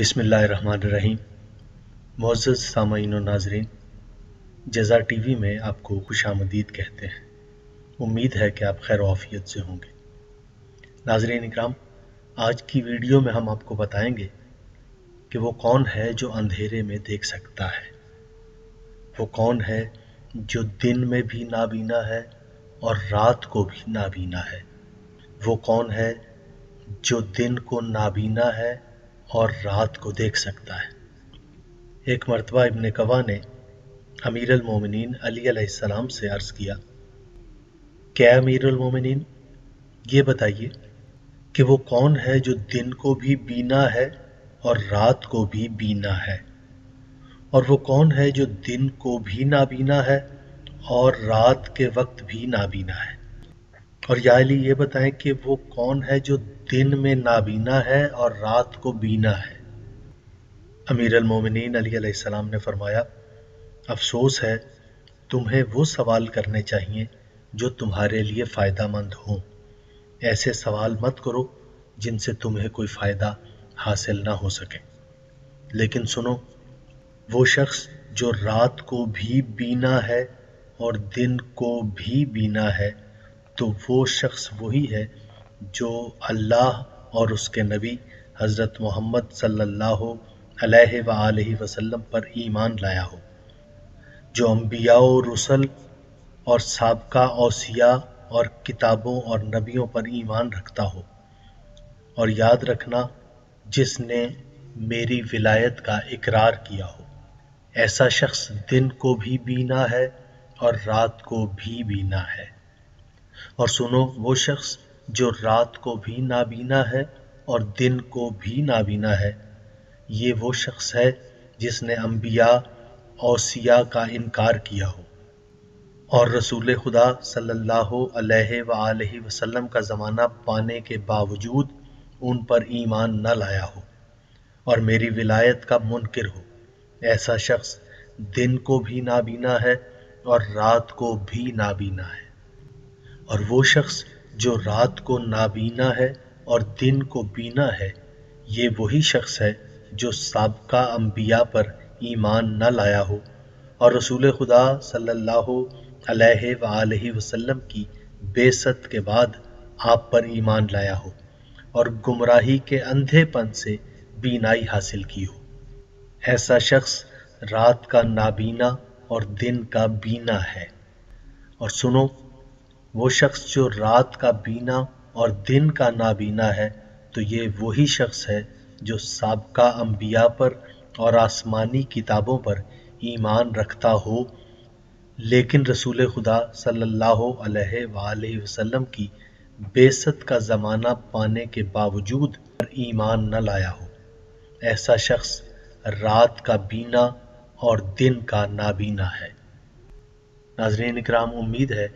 بسم اللہ الرحمن الرحیم۔ معزز سامعین و ناظرین، جزا ٹی وی میں آپ کو خوش آمدید کہتے ہیں۔ امید ہے کہ آپ خیر و سے ہوں گے۔ ناظرین اکرام، آج کی ویڈیو میں ہم آپ کو بتائیں گے کہ وہ کون ہے جو اندھیرے میں دیکھ سکتا ہے۔ وہ کون ہے جو دن میں بھی نابینا ہے اور رات کو بھی نابینا ہے۔ وہ کون ہے جو دن کو نابینا ہے اور رات کو دیکھ سکتا ہے۔ ایک مرتبہ ابن کوا نے امیر المومنین علی علیہ السلام سے عرض کیا کیا امیر المومنین؟ یہ بتائیے کہ وہ کون ہے جو دن کو بھی بینا ہے اور رات کو بھی بینا ہے؟ اور وہ کون ہے جو دن کو بھی نابینا ہے اور رات کے وقت بھی نابینا ہے؟ اور یا علی یہ بتائیں کہ وہ کون ہے جو دن میں نابینا ہے اور رات کو بینا ہے؟ امیر المومنین علی علیہ السلام نے فرمایا، افسوس ہے، تمہیں وہ سوال کرنے چاہیے جو تمہارے لیے فائدہ مند ہوں۔ ایسے سوال مت کرو جن سے تمہیں کوئی فائدہ حاصل نہ ہو سکے۔ لیکن سنو، وہ شخص جو رات کو بھی بینا ہے اور دن کو بھی بینا ہے تو وہ شخص وہی ہے جو اللہ اور اس کے نبی حضرت محمد صلی اللہ علیہ وآلہ وسلم پر ایمان لایا ہو۔ جو انبیاء و رسل اور سابقہ اوسیاء اور کتابوں اور نبیوں پر ایمان رکھتا ہو۔ اور یاد رکھنا، جس نے میری ولایت کا اقرار کیا ہو۔ ایسا شخص دن کو بھی بینا ہے اور رات کو بھی بینا ہے۔ اور سنو، وہ شخص جو رات کو بھی نابینا ہے اور دن کو بھی نابینا ہے۔ یہ وہ شخص ہے جس نے انبیاء اوسیاء کا انکار کیا ہو۔ اور رسول خدا صلی اللہ علیہ وآلہ وسلم کا زمانہ پانے کے باوجود ان پر ایمان نہ لایا ہو اور میری ولایت کا منکر ہو۔ ایسا شخص دن کو بھی نابینا ہے اور رات کو بھی نابینا ہے۔ اور وہ شخص جو رات کو نابینا ہے اور دن کو بینا ہے، یہ وہی شخص ہے جو سابقہ انبیاء پر ایمان نہ لایا ہو۔ اور رسول خدا صلی اللہ علیہ وآلہ وسلم کی بے ست کے بعد آپ پر ایمان لایا ہو اور گمراہی کے اندھے پن سے بینائی حاصل کی ہو۔ ایسا شخص رات کا نابینا اور دن کا بینا ہے۔ اور سنو وہ شخص جو رات کا بینا اور دن کا نابینا ہے، تو یہ وہی شخص ہے جو سابقہ انبیاء پر اور آسمانی کتابوں پر ایمان رکھتا ہو۔ لیکن رسول خدا صلی اللہ علیہ وآلہ وسلم کی بیست کا زمانہ پانے کے باوجود ایمان نہ لایا ہو۔ ایسا شخص رات کا بینا اور دن کا نابینا ہے۔ ناظرین اکرام، امید ہے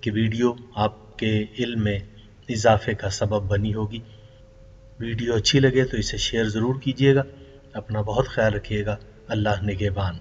کہ ویڈیو آپ کے علم میں اضافے کا سبب بنی ہوگی۔ ویڈیو اچھی لگے تو اسے شیئر ضرور کیجیے گا۔ اپنا بہت خیال رکھیے گا۔ اللہ نگہبان۔